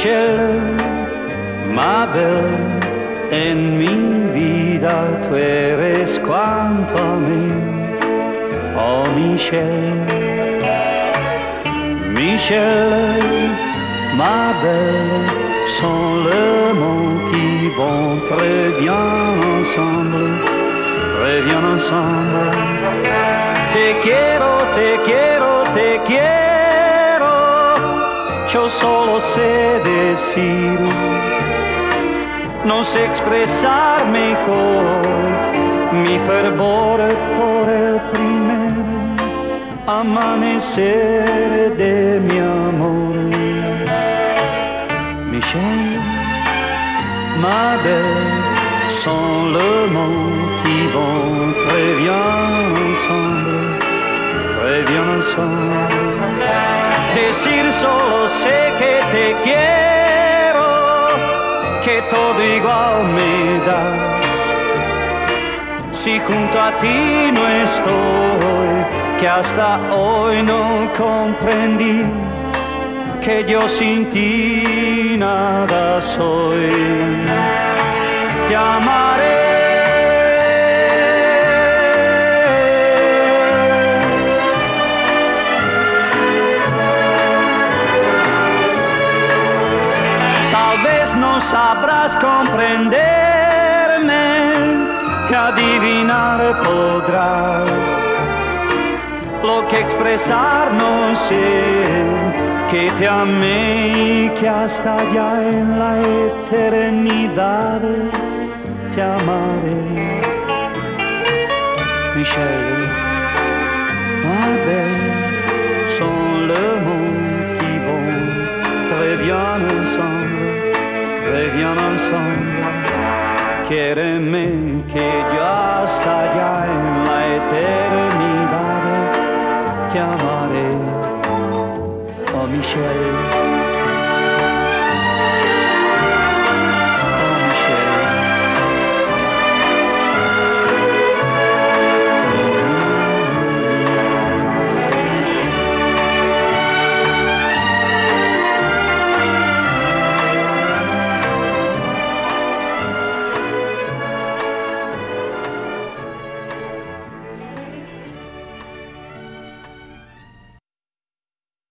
cielo, ma bella, en mi vida tu eres cuanto a mí, oh Michelle, Michelle, ma belle, sont le mot qui vont très bien ensemble, très bien ensemble. Te quiero, te quiero, te quiero. Yo solo sé decir no sé expresar mejor mi fervor por el primer amanecer de mi amor. Michel, ma belle, le monde qui vont très bien ensemble, très bien ensemble. Decir solo sé que te quiero que todo igual me da. Si junto a ti no estoy, que hasta hoy no comprendí que yo sin ti nada soy. Sabrás comprenderme, que adivinar podrás lo que expresar no sé, que te amé y que hasta allá en la eternidad te amaré. Michel, ma belle, sont le monde qui vont très bien. Reviens ensemble, quiéreme que yo hasta allá en la eternidad te amaré, oh Michelle.